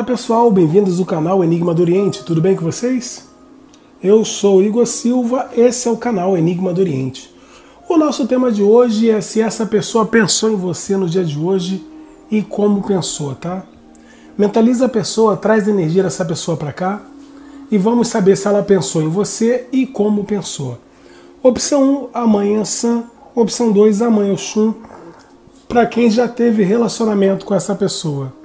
Olá pessoal, bem-vindos ao canal Enigma do Oriente, tudo bem com vocês? Eu sou Igor Silva, esse é o canal Enigma do Oriente. O nosso tema de hoje é se essa pessoa pensou em você no dia de hoje e como pensou, tá? Mentaliza a pessoa, traz a energia dessa pessoa para cá e vamos saber se ela pensou em você e como pensou. Opção 1, amanhã Sam. Opção 2, amanhã Oxum. Para quem já teve relacionamento com essa pessoa.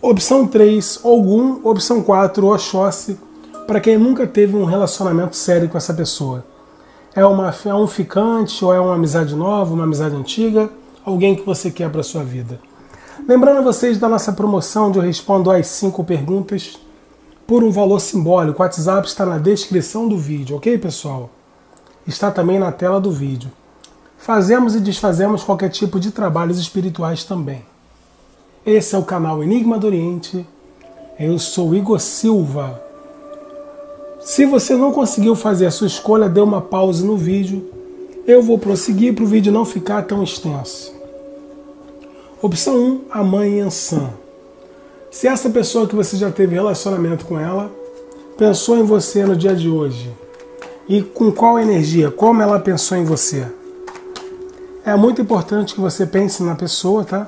Opção 3, Ogum. Opção 4, Oxóssi. Para quem nunca teve um relacionamento sério com essa pessoa. É, uma, é um ficante ou é uma amizade nova, uma amizade antiga? Alguém que você quer para sua vida. Lembrando a vocês da nossa promoção, onde eu respondo às 5 perguntas por um valor simbólico. O WhatsApp está na descrição do vídeo, ok, pessoal? Está também na tela do vídeo. Fazemos e desfazemos qualquer tipo de trabalhos espirituais também. Esse é o canal Enigma do Oriente. Eu sou Igor Silva. Se você não conseguiu fazer a sua escolha, dê uma pausa no vídeo. Eu vou prosseguir para o vídeo não ficar tão extenso. Opção 1, a mãe Ansan. Se essa pessoa que você já teve relacionamento com ela pensou em você no dia de hoje e com qual energia, como ela pensou em você, é muito importante que você pense na pessoa, tá?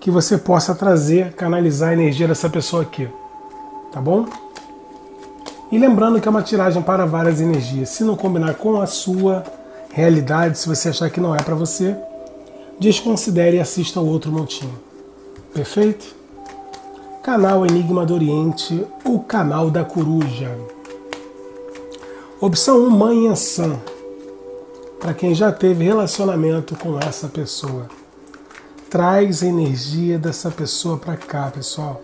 Que você possa trazer, canalizar a energia dessa pessoa aqui. Tá bom? E lembrando que é uma tiragem para várias energias. Se não combinar com a sua realidade, se você achar que não é para você, desconsidere e assista o outro montinho. Perfeito? Canal Enigma do Oriente, o canal da coruja. Opção 1, Mãe Ansan. Para quem já teve relacionamento com essa pessoa traz a energia dessa pessoa para cá, pessoal.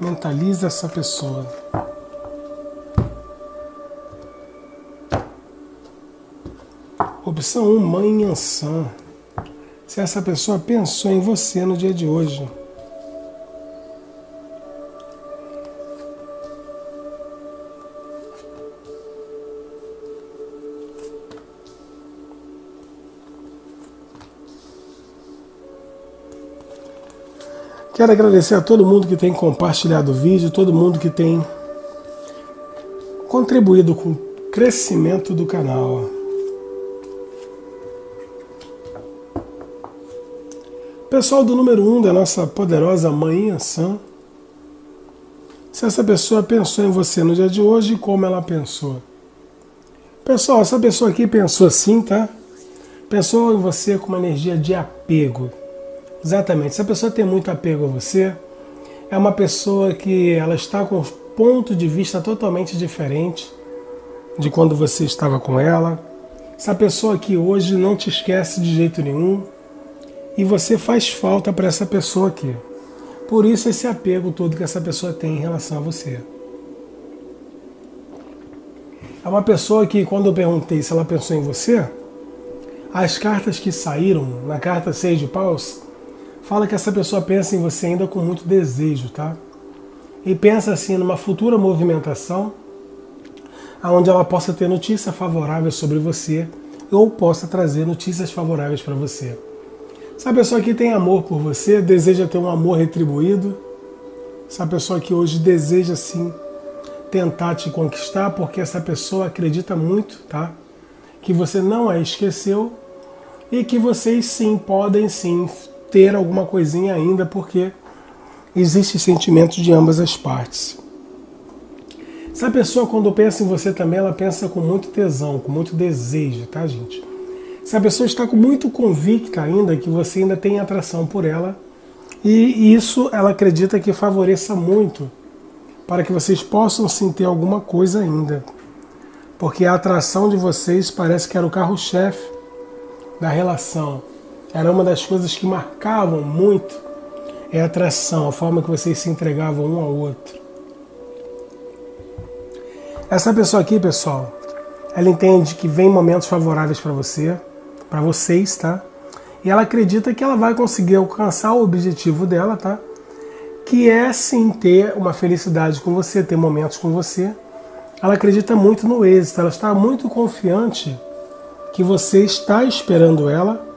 Mentaliza essa pessoa. Opção 1, Mãe Ansan. Se essa pessoa pensou em você no dia de hoje. Quero agradecer a todo mundo que tem compartilhado o vídeo, todo mundo que tem contribuído com o crescimento do canal. Pessoal do número 1 um da nossa poderosa Mãe Sam. Se essa pessoa pensou em você no dia de hoje, como ela pensou? Pessoal, essa pessoa aqui pensou assim, tá? Pensou em você com uma energia de apego, Exatamente. Se a pessoa tem muito apego a você, é uma pessoa que ela está com um ponto de vista totalmente diferente de quando você estava com ela. Essa pessoa que hoje não te esquece de jeito nenhum e você faz falta para essa pessoa aqui. Por isso esse apego todo que essa pessoa tem em relação a você. É uma pessoa que quando eu perguntei se ela pensou em você, as cartas que saíram na carta 6 de paus fala que essa pessoa pensa em você ainda com muito desejo, tá? E pensa assim numa futura movimentação onde ela possa ter notícia favorável sobre você ou possa trazer notícias favoráveis para você. Essa pessoa que tem amor por você, deseja ter um amor retribuído. Essa pessoa que hoje deseja sim tentar te conquistar, porque essa pessoa acredita muito, tá? Que você não a esqueceu e que vocês sim podem sim ter alguma coisinha ainda, porque existe sentimento de ambas as partes. Essa pessoa, quando pensa em você também, ela pensa com muito tesão, com muito desejo, tá, gente? Se a pessoa está muito convicta ainda que você ainda tem atração por ela, e isso ela acredita que favoreça muito para que vocês possam sentir alguma coisa ainda. Porque a atração de vocês parece que era o carro-chefe da relação. Era uma das coisas que marcavam muito é a atração, a forma que vocês se entregavam um ao outro. Essa pessoa aqui, pessoal, ela entende que vem momentos favoráveis para você, para vocês, tá? E ela acredita que ela vai conseguir alcançar o objetivo dela, tá? Que é sim ter uma felicidade com você, ter momentos com você. Ela acredita muito no êxito, ela está muito confiante que você está esperando ela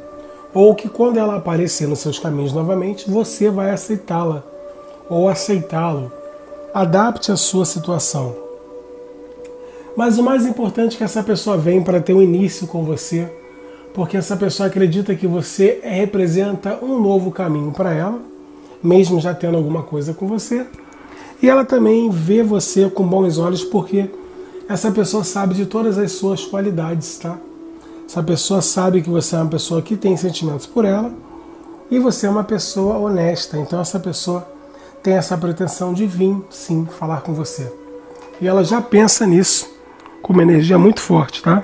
ou que quando ela aparecer nos seus caminhos novamente, você vai aceitá-la ou aceitá-lo. Adapte a sua situação. Mas o mais importante é que essa pessoa vem para ter um início com você, porque essa pessoa acredita que você representa um novo caminho para ela, mesmo já tendo alguma coisa com você. E ela também vê você com bons olhos porque essa pessoa sabe de todas as suas qualidades, tá? Essa pessoa sabe que você é uma pessoa que tem sentimentos por ela e você é uma pessoa honesta. Então essa pessoa tem essa pretensão de vir, sim, falar com você. E ela já pensa nisso com uma energia muito forte, tá?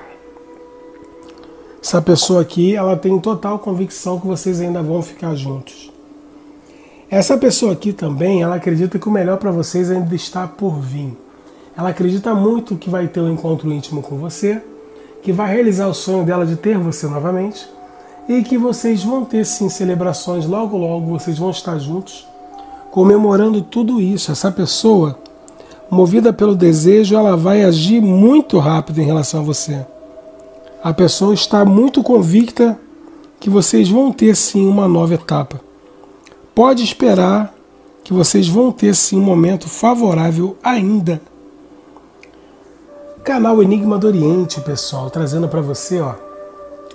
Essa pessoa aqui, ela tem total convicção que vocês ainda vão ficar juntos. Essa pessoa aqui também, ela acredita que o melhor para vocês ainda está por vir. Ela acredita muito que vai ter um encontro íntimo com você que vai realizar o sonho dela de ter você novamente e que vocês vão ter sim celebrações logo logo, vocês vão estar juntos comemorando tudo isso. Essa pessoa, movida pelo desejo, ela vai agir muito rápido em relação a você. A pessoa está muito convicta que vocês vão ter sim uma nova etapa. Pode esperar que vocês vão ter sim um momento favorável ainda Canal Enigma do Oriente, pessoal, trazendo para você, ó,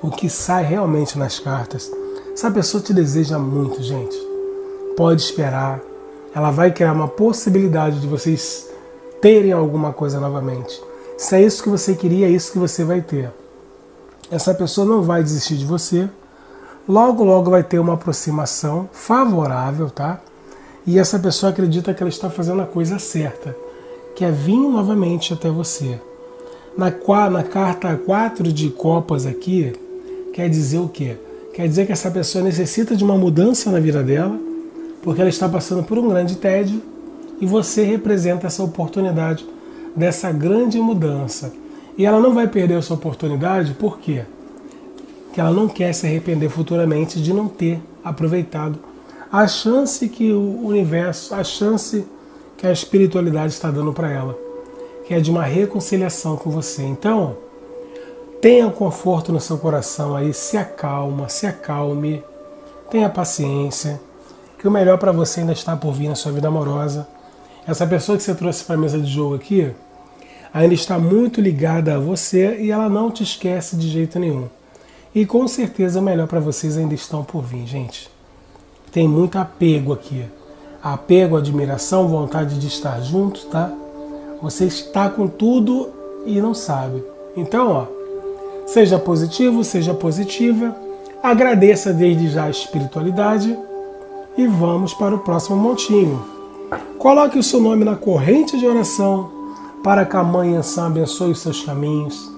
o que sai realmente nas cartas. Essa pessoa te deseja muito, gente. Pode esperar. Ela vai criar uma possibilidade de vocês terem alguma coisa novamente. Se é isso que você queria, é isso que você vai ter. Essa pessoa não vai desistir de você. Logo, logo vai ter uma aproximação favorável, tá? E essa pessoa acredita que ela está fazendo a coisa certa, que é vir novamente até você. Na, na carta 4 de copas aqui, quer dizer o quê? Quer dizer que essa pessoa necessita de uma mudança na vida dela, porque ela está passando por um grande tédio e você representa essa oportunidade dessa grande mudança. E ela não vai perder essa oportunidade, por quê? Porque ela não quer se arrepender futuramente de não ter aproveitado a chance que o universo, a chance que a espiritualidade está dando para ela que é de uma reconciliação com você. Então, tenha conforto no seu coração aí, se acalma, se acalme, tenha paciência, que o melhor para você ainda está por vir na sua vida amorosa. Essa pessoa que você trouxe para a mesa de jogo aqui ainda está muito ligada a você e ela não te esquece de jeito nenhum. E com certeza o melhor para vocês ainda estão por vir, gente. Tem muito apego aqui. Apego, admiração, vontade de estar juntos, tá? Você está com tudo e não sabe. Então, ó, seja positivo, seja positiva, agradeça desde já a espiritualidade e vamos para o próximo montinho. Coloque o seu nome na corrente de oração para que a Mãe Ansã abençoe os seus caminhos,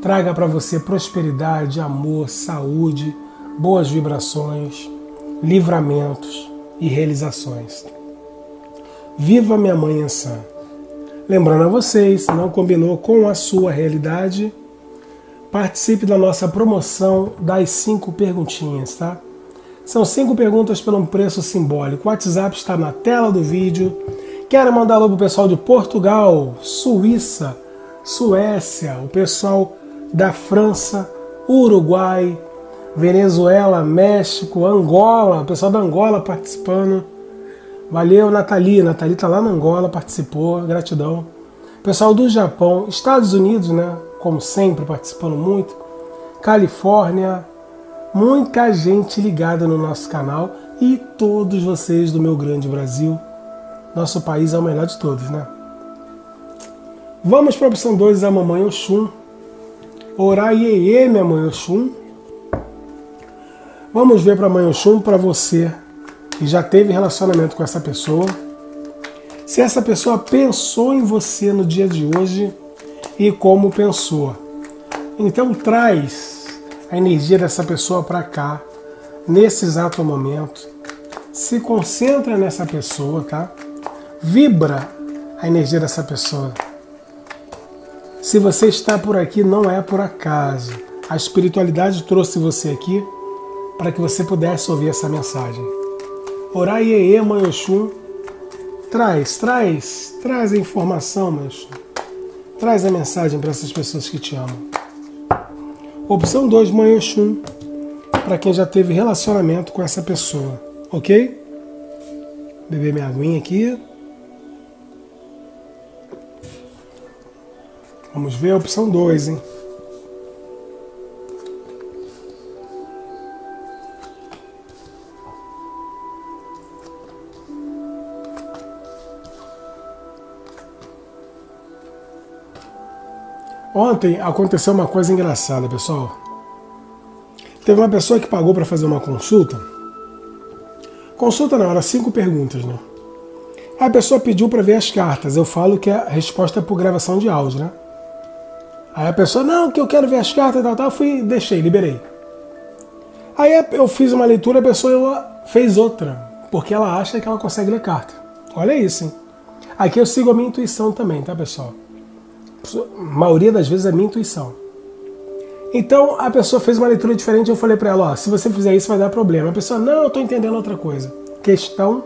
traga para você prosperidade, amor, saúde, boas vibrações, livramentos e realizações. Viva minha Mãe Ansã! Lembrando a vocês, não combinou com a sua realidade? Participe da nossa promoção das cinco perguntinhas, tá? São cinco perguntas por um preço simbólico. O WhatsApp está na tela do vídeo. Quero mandar alô pro pessoal de Portugal, Suíça, Suécia, o pessoal da França, Uruguai, Venezuela, México, Angola, o pessoal da Angola participando. Valeu, Nathalie. Nathalie tá lá na Angola, participou, gratidão. Pessoal do Japão, Estados Unidos, né? Como sempre, participando muito. Califórnia, muita gente ligada no nosso canal e todos vocês do meu grande Brasil. Nosso país é o melhor de todos, né? Vamos para a opção 2, a Mamãe Oxum. Orar iê, minha mãe Oxum. Vamos ver para a Mãe Oxum para você e já teve relacionamento com essa pessoa, se essa pessoa pensou em você no dia de hoje e como pensou. Então traz a energia dessa pessoa para cá, nesse exato momento. Se concentra nessa pessoa, tá? Vibra a energia dessa pessoa. Se você está por aqui, não é por acaso. A espiritualidade trouxe você aqui para que você pudesse ouvir essa mensagem. Oraiê, Oxum, traz, traz, traz a informação, Oxum. Traz a mensagem para essas pessoas que te amam. Opção 2, Mãe Oxum. para quem já teve relacionamento com essa pessoa, ok? Beber minha aguinha aqui. Vamos ver a opção 2, hein? Ontem aconteceu uma coisa engraçada, pessoal. Teve uma pessoa que pagou para fazer uma consulta. Consulta não, era cinco perguntas, né? A pessoa pediu para ver as cartas. Eu falo que a resposta é por gravação de áudio, né? Aí a pessoa, não, que eu quero ver as cartas e tal, tal. Eu fui, deixei, liberei. Aí eu fiz uma leitura, a pessoa fez outra, porque ela acha que ela consegue ler carta. Olha isso, hein? Aqui eu sigo a minha intuição também, tá, pessoal? Maioria das vezes é minha intuição. Então a pessoa fez uma leitura diferente. Eu falei para ela: ó, se você fizer isso vai dar problema. A pessoa: não, eu estou entendendo outra coisa. Questão: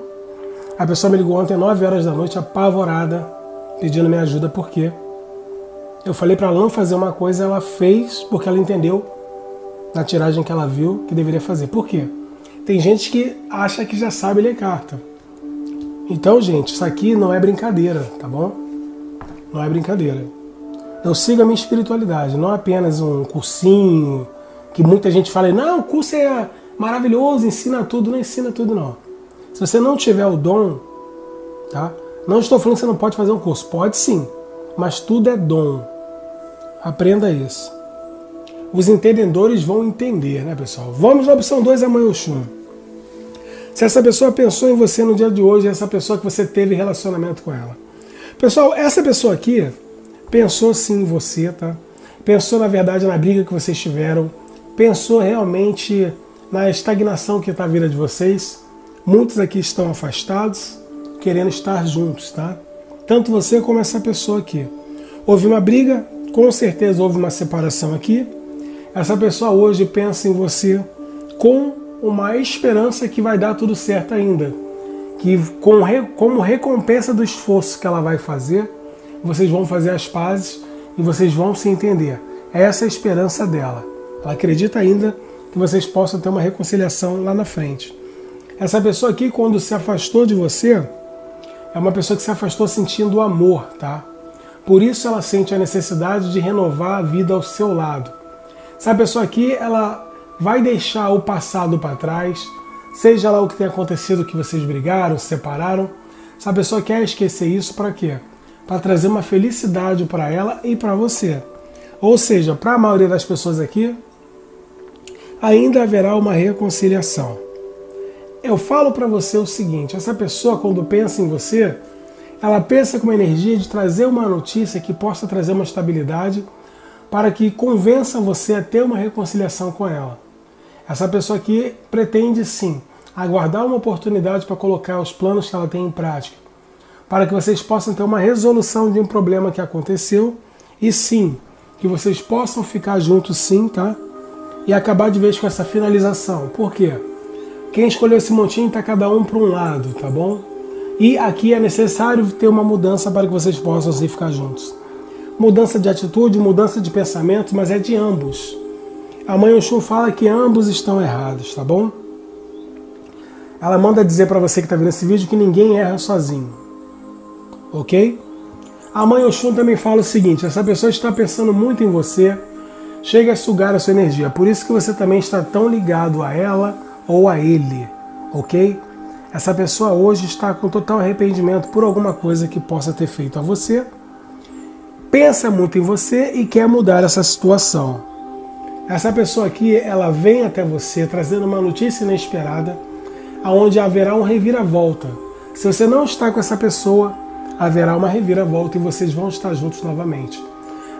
a pessoa me ligou ontem 9 horas da noite, apavorada, pedindo minha ajuda, por quê? Eu falei para ela não fazer uma coisa, ela fez porque ela entendeu na tiragem que ela viu que deveria fazer. Por quê? Tem gente que acha que já sabe ler carta. Então, gente, isso aqui não é brincadeira, tá bom? Não é brincadeira eu sigo a minha espiritualidade, não apenas um cursinho que muita gente fala, não, o curso é maravilhoso, ensina tudo, não ensina tudo não. Se você não tiver o dom, tá? Não estou falando que você não pode fazer um curso, pode sim, mas tudo é dom. Aprenda isso. Os entendedores vão entender, né, pessoal? Vamos na opção 2, amanhã o chum. Se essa pessoa pensou em você no dia de hoje, essa pessoa que você teve relacionamento com ela. Pessoal, essa pessoa aqui, pensou sim em você, tá? Pensou na verdade na briga que vocês tiveram, pensou realmente na estagnação que está a vida de vocês. Muitos aqui estão afastados, querendo estar juntos, tá? Tanto você como essa pessoa aqui. Houve uma briga, com certeza houve uma separação aqui. Essa pessoa hoje pensa em você com uma esperança que vai dar tudo certo ainda. Que com, como recompensa do esforço que ela vai fazer, vocês vão fazer as pazes e vocês vão se entender. Essa é a esperança dela. Ela acredita ainda que vocês possam ter uma reconciliação lá na frente. Essa pessoa aqui, quando se afastou de você, é uma pessoa que se afastou sentindo amor, tá? Por isso ela sente a necessidade de renovar a vida ao seu lado. Essa pessoa aqui, ela vai deixar o passado para trás, seja lá o que tenha acontecido que vocês brigaram, se separaram. Essa pessoa quer esquecer isso para quê? Para trazer uma felicidade para ela e para você. Ou seja, para a maioria das pessoas aqui, ainda haverá uma reconciliação. Eu falo para você o seguinte: essa pessoa, quando pensa em você, ela pensa com uma energia de trazer uma notícia que possa trazer uma estabilidade para que convença você a ter uma reconciliação com ela. Essa pessoa aqui pretende sim aguardar uma oportunidade para colocar os planos que ela tem em prática para que vocês possam ter uma resolução de um problema que aconteceu e sim, que vocês possam ficar juntos sim, tá? E acabar de vez com essa finalização. Por quê? Quem escolheu esse montinho está cada um para um lado, tá bom? E aqui é necessário ter uma mudança para que vocês possam assim ficar juntos. Mudança de atitude, mudança de pensamento, mas é de ambos. A mãe Oxum fala que ambos estão errados, tá bom? Ela manda dizer para você que está vendo esse vídeo que ninguém erra sozinho ok? A mãe Oxum também fala o seguinte: essa pessoa está pensando muito em você, chega a sugar a sua energia. Por isso que você também está tão ligado a ela ou a ele, ok? Essa pessoa hoje está com total arrependimento por alguma coisa que possa ter feito a você. Pensa muito em você e quer mudar essa situação. Essa pessoa aqui, ela vem até você trazendo uma notícia inesperada, aonde haverá um reviravolta. Se você não está com essa pessoa, haverá uma reviravolta e vocês vão estar juntos novamente.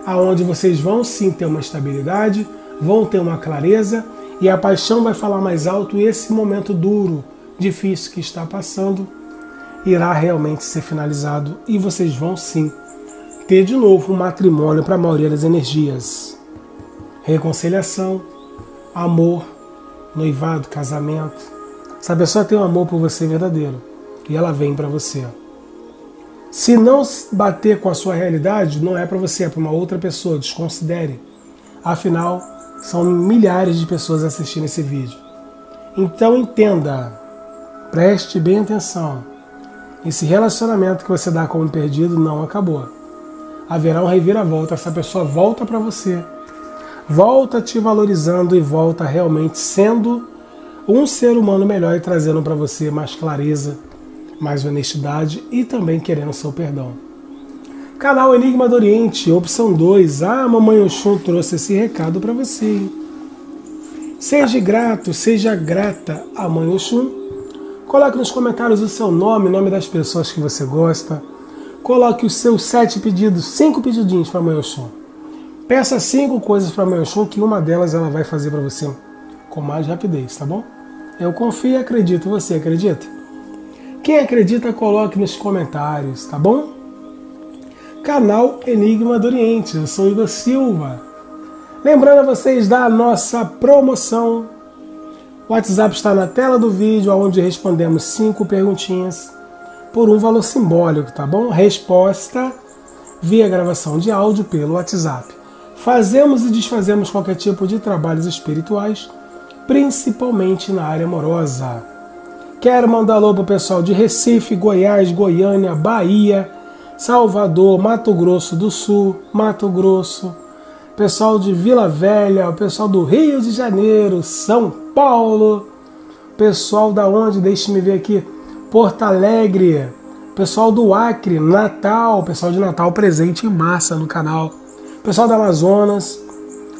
Aonde vocês vão sim ter uma estabilidade, vão ter uma clareza e a paixão vai falar mais alto e esse momento duro, difícil que está passando irá realmente ser finalizado e vocês vão sim ter de novo um matrimônio para a maioria das energias. Reconciliação, amor, noivado, casamento. Essa pessoa tem um amor por você verdadeiro e ela vem para você. Se não bater com a sua realidade, não é para você, é para uma outra pessoa. Desconsidere. Afinal, São milhares de pessoas assistindo esse vídeo. Então entenda, preste bem atenção. Esse relacionamento que você dá como perdido não acabou. Haverá um reviravolta, essa pessoa volta para você. Volta te valorizando e volta realmente sendo um ser humano melhor e trazendo para você mais clareza, mais honestidade e também querendo seu perdão. Canal Enigma do Oriente, opção 2. Ah, mamãe Oxum trouxe esse recado para você. Seja grato, seja grata a mãe Oxum. Coloque nos comentários o seu nome, nome das pessoas que você gosta. Coloque os seus sete pedidos, cinco pedidinhos para a mãe Oxum. Peça cinco coisas para a mãe Oxum que uma delas ela vai fazer para você com mais rapidez, tá bom? Eu confio e acredito. Você acredita? Quem acredita, coloque nos comentários, tá bom? Canal Enigma do Oriente. Eu sou Igor Silva. Lembrando a vocês da nossa promoção. O WhatsApp está na tela do vídeo, onde respondemos cinco perguntinhas por um valor simbólico, tá bom? Resposta via gravação de áudio pelo WhatsApp. Fazemos e desfazemos qualquer tipo de trabalhos espirituais principalmente na área amorosa. Quero mandar alô pro pessoal de Recife, Goiás, Goiânia, Bahia, Salvador, Mato Grosso do Sul, Mato Grosso, pessoal de Vila Velha, o pessoal do Rio de Janeiro, São Paulo, pessoal da onde? Deixe-me ver aqui, Porto Alegre, pessoal do Acre, Natal, pessoal de Natal presente em massa no canal, pessoal do Amazonas,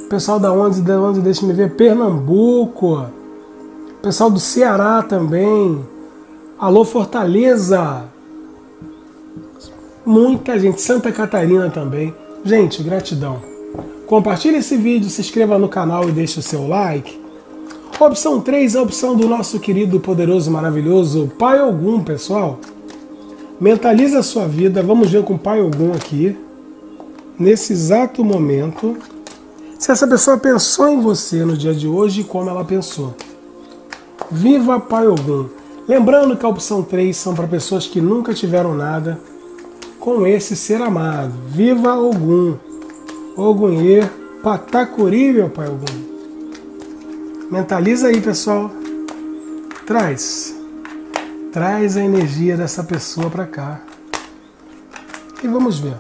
Pessoal da onde, da onde deixa me ver, Pernambuco. Pessoal do Ceará também. Alô Fortaleza. Muita gente, Santa Catarina também. Gente, gratidão. Compartilhe esse vídeo, se inscreva no canal e deixe o seu like. Opção 3 é a opção do nosso querido, poderoso, maravilhoso Pai Ogum, pessoal. Mentaliza a sua vida. Vamos ver com o Pai Ogum aqui. Nesse exato momento se essa pessoa pensou em você no dia de hoje e como ela pensou. Viva Pai Ogum. Lembrando que a opção 3 são para pessoas que nunca tiveram nada com esse ser amado. Viva Ogum. Ogunhê, Patacuri, meu Pai Ogum. Mentaliza aí, pessoal. Traz. Traz a energia dessa pessoa para cá. E vamos ver.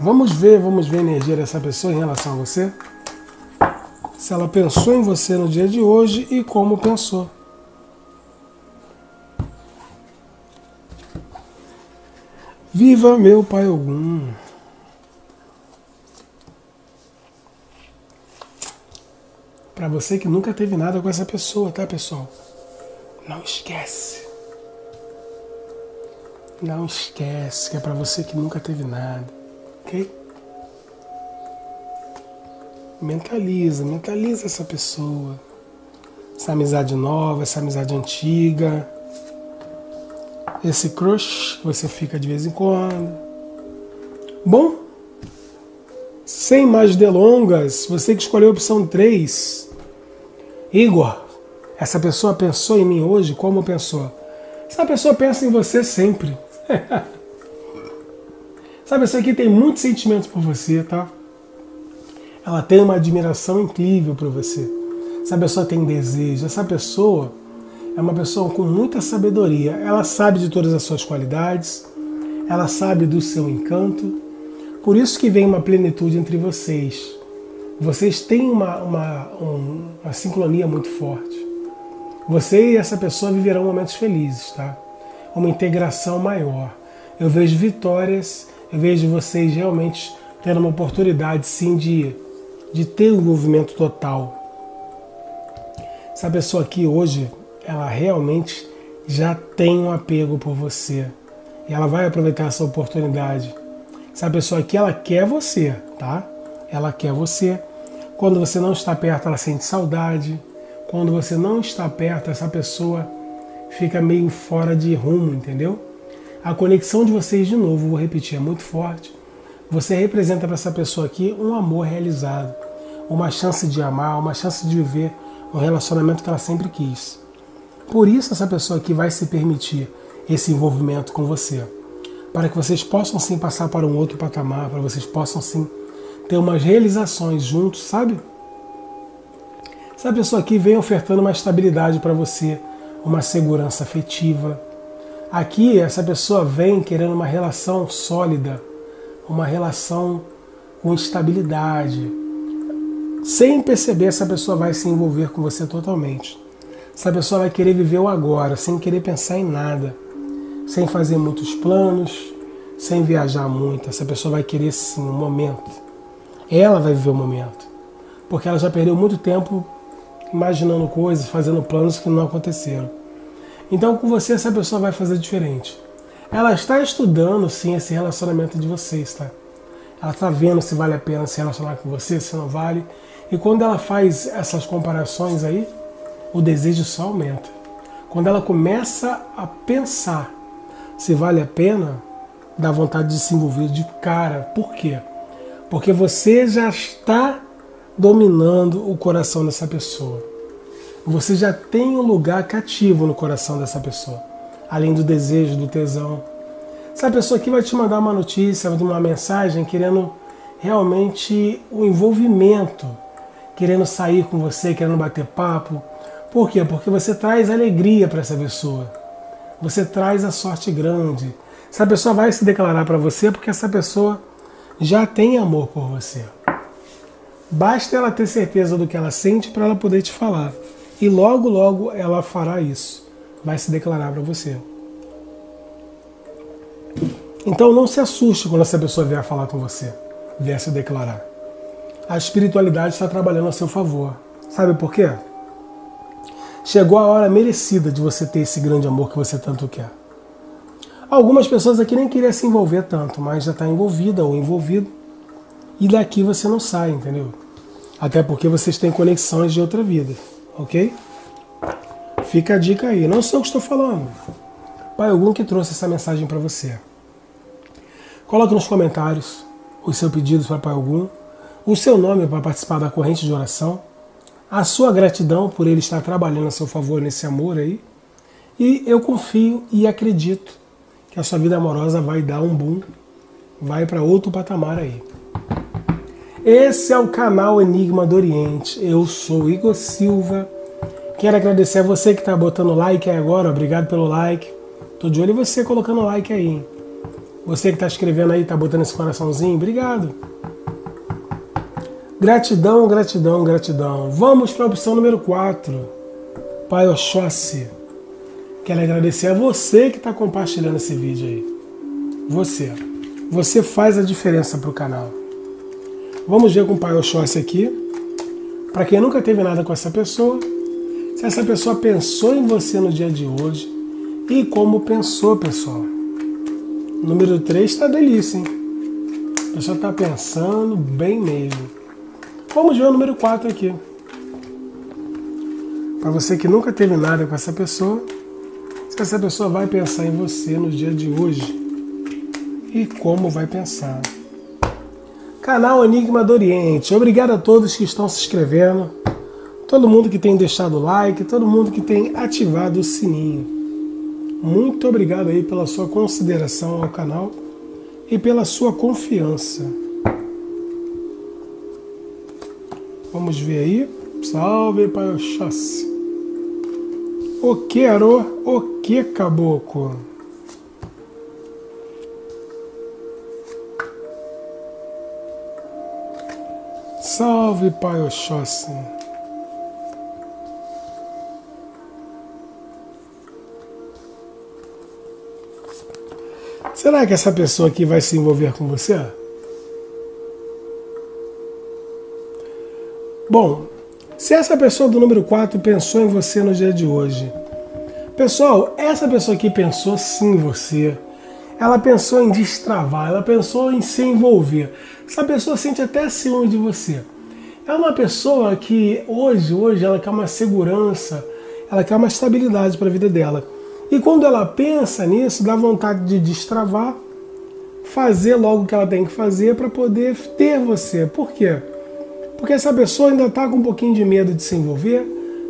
Vamos ver, vamos ver a energia dessa pessoa em relação a você. Se ela pensou em você no dia de hoje e como pensou. Viva meu Pai Ogum. Para você que nunca teve nada com essa pessoa, tá, pessoal? Não esquece. Não esquece que é para você que nunca teve nada. Ok? Mentaliza, mentaliza essa pessoa. Essa amizade nova, essa amizade antiga. Esse crush que você fica de vez em quando. Bom, sem mais delongas, você que escolheu a opção 3. Igor, essa pessoa pensou em mim hoje como pensou? Essa pessoa pensa em você sempre. Sabe, essa aqui tem muitos sentimentos por você, tá? Ela tem uma admiração incrível por você. Essa pessoa tem desejo. Essa pessoa é uma pessoa com muita sabedoria. Ela sabe de todas as suas qualidades. Ela sabe do seu encanto. Por isso que vem uma plenitude entre vocês. Vocês têm uma, uma, uma sincronia muito forte. Você e essa pessoa viverão momentos felizes, tá? Uma integração maior. Eu vejo vitórias eu vejo vocês realmente tendo uma oportunidade sim de, de ter um envolvimento total. Essa pessoa aqui hoje, ela realmente já tem um apego por você. E ela vai aproveitar essa oportunidade. Essa pessoa aqui, ela quer você, tá? Ela quer você. Quando você não está perto, ela sente saudade. Quando você não está perto, essa pessoa fica meio fora de rumo, entendeu? A conexão de vocês, de novo, vou repetir, é muito forte. Você representa para essa pessoa aqui um amor realizado, uma chance de amar, uma chance de viver um relacionamento que ela sempre quis. Por isso, essa pessoa aqui vai se permitir esse envolvimento com você, para que vocês possam sim passar para um outro patamar, para vocês possam sim ter umas realizações juntos, sabe? Essa pessoa aqui vem ofertando uma estabilidade para você, uma segurança afetiva. Aqui, essa pessoa vem querendo uma relação sólida, uma relação com estabilidade. Sem perceber, essa pessoa vai se envolver com você totalmente. Essa pessoa vai querer viver o agora, sem querer pensar em nada, sem fazer muitos planos, sem viajar muito. Essa pessoa vai querer sim um momento. Ela vai viver o momento. Porque ela já perdeu muito tempo imaginando coisas, fazendo planos que não aconteceram. Então com você essa pessoa vai fazer diferente. Ela está estudando sim esse relacionamento de vocês, tá? Ela está vendo se vale a pena se relacionar com você, se não vale. E quando ela faz essas comparações aí, o desejo só aumenta. Quando ela começa a pensar se vale a pena, dá vontade de se envolver de cara. Por quê? Porque você já está dominando o coração dessa pessoa. Você já tem um lugar cativo no coração dessa pessoa, além do desejo, do tesão. Essa pessoa aqui vai te mandar uma notícia, uma mensagem querendo realmente o envolvimento, querendo sair com você, querendo bater papo. Por quê? Porque você traz alegria para essa pessoa. Você traz a sorte grande. Essa pessoa vai se declarar para você porque essa pessoa já tem amor por você. Basta ela ter certeza do que ela sente para ela poder te falar. E logo, logo ela fará isso. Vai se declarar para você. Então não se assuste quando essa pessoa vier falar com você, vier se declarar. A espiritualidade está trabalhando a seu favor. Sabe por quê? Chegou a hora merecida de você ter esse grande amor que você tanto quer. Algumas pessoas aqui nem queriam se envolver tanto, mas já está envolvida ou envolvido. E daqui você não sai, entendeu? Até porque vocês têm conexões de outra vida, ok? Fica a dica aí. Não sei o que estou falando. Pai algum que trouxe essa mensagem para você. Coloque nos comentários os seus pedidos para Pai algum, o seu nome para participar da corrente de oração, a sua gratidão por ele estar trabalhando a seu favor nesse amor aí. E eu confio e acredito que a sua vida amorosa vai dar um boom, vai para outro patamar aí. Esse é o canal Enigma do Oriente. Eu sou Igor Silva. Quero agradecer a você que está botando like aí agora. Obrigado pelo like. Tô de olho em você colocando like aí. Você que está escrevendo aí, está botando esse coraçãozinho. Obrigado. Gratidão, gratidão, gratidão. Vamos para a opção número 4. Pai Oxóssi. Quero agradecer a você que está compartilhando esse vídeo aí. Você. Você faz a diferença para o canal. Vamos ver com o Pai Oxóssi aqui. Para quem nunca teve nada com essa pessoa, se essa pessoa pensou em você no dia de hoje e como pensou, pessoal. Número 3 está delícia, hein? A pessoa está pensando bem mesmo. Vamos ver o número 4 aqui. Para você que nunca teve nada com essa pessoa, se essa pessoa vai pensar em você no dia de hoje e como vai pensar. Canal Enigma do Oriente. Obrigado a todos que estão se inscrevendo, todo mundo que tem deixado like, todo mundo que tem ativado o sininho. Muito obrigado aí pela sua consideração ao canal e pela sua confiança. Vamos ver aí. Salve Pai Oxóssi. O que, Arô? O que, Caboclo? Salve, Pai Oxóssi. Será que essa pessoa aqui vai se envolver com você? Bom, se essa pessoa do número 4 pensou em você no dia de hoje, pessoal, essa pessoa aqui pensou sim em você. Ela pensou em destravar, ela pensou em se envolver. Essa pessoa sente até ciúme de você. É uma pessoa que hoje, hoje ela quer uma segurança, ela quer uma estabilidade para a vida dela. E quando ela pensa nisso, dá vontade de destravar, fazer logo o que ela tem que fazer para poder ter você. Por quê? Porque essa pessoa ainda está com um pouquinho de medo de se envolver,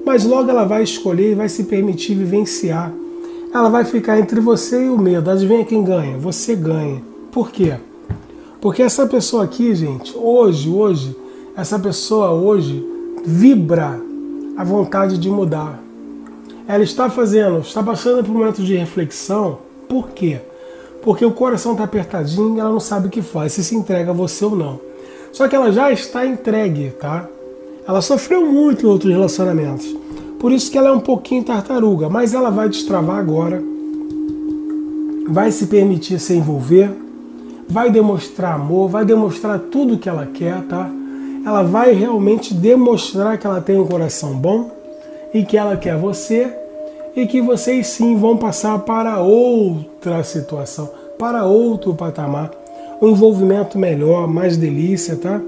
mas logo ela vai escolher e vai se permitir vivenciar. Ela vai ficar entre você e o medo. Adivinha quem ganha? Você ganha. Por quê? Porque essa pessoa aqui, gente, hoje, hoje, essa pessoa hoje vibra a vontade de mudar. Ela está fazendo, está passando por um momento de reflexão. Por quê? Porque o coração está apertadinho ela não sabe o que faz, se se entrega a você ou não. Só que ela já está entregue, tá? Ela sofreu muito em outros relacionamentos. Por isso que ela é um pouquinho tartaruga, mas ela vai destravar agora. Vai se permitir se envolver, vai demonstrar amor, vai demonstrar tudo que ela quer, tá? Ela vai realmente demonstrar que ela tem um coração bom e que ela quer você e que vocês sim vão passar para outra situação, para outro patamar, um envolvimento melhor, mais delícia, tá?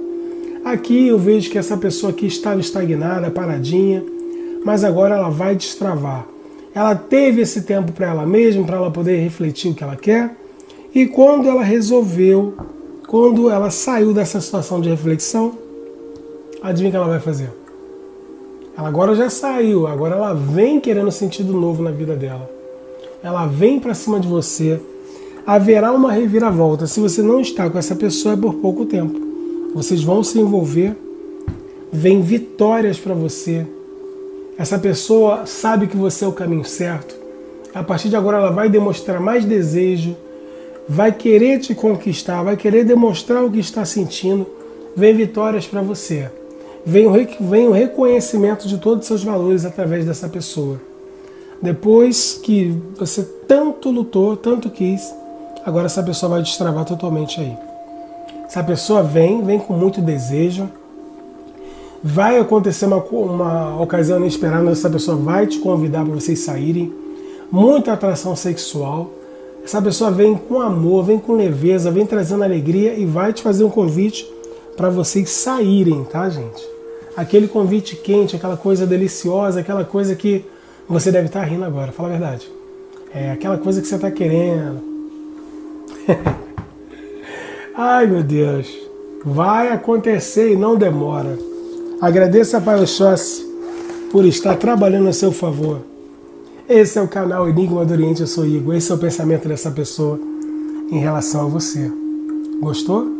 Aqui eu vejo que essa pessoa aqui estava estagnada, paradinha, mas agora ela vai destravar. Ela teve esse tempo para ela mesma, para ela poder refletir o que ela quer, e quando ela resolveu, quando ela saiu dessa situação de reflexão, adivinha o que ela vai fazer? Ela agora já saiu, agora ela vem querendo sentido novo na vida dela. Ela vem para cima de você. Haverá uma reviravolta. Se você não está com essa pessoa é por pouco tempo. Vocês vão se envolver, vem vitórias para você. Essa pessoa sabe que você é o caminho certo. A partir de agora ela vai demonstrar mais desejo, vai querer te conquistar, vai querer demonstrar o que está sentindo. Vem vitórias para você. Vem o, vem o reconhecimento de todos os seus valores através dessa pessoa. Depois que você tanto lutou, tanto quis, agora essa pessoa vai destravar totalmente aí. Essa pessoa vem, vem com muito desejo. Vai acontecer uma, uma ocasião inesperada, essa pessoa vai te convidar para vocês saírem. Muita atração sexual. Essa pessoa vem com amor, vem com leveza, vem trazendo alegria e vai te fazer um convite para vocês saírem, tá, gente? Aquele convite quente, aquela coisa deliciosa, aquela coisa que você deve estar tá rindo agora, fala a verdade. É aquela coisa que você está querendo. Ai meu Deus, vai acontecer e não demora. Agradeça a Pai Oxóssi por estar trabalhando a seu favor. Esse é o canal Enigma do Oriente, eu sou Igor. Esse é o pensamento dessa pessoa em relação a você. Gostou?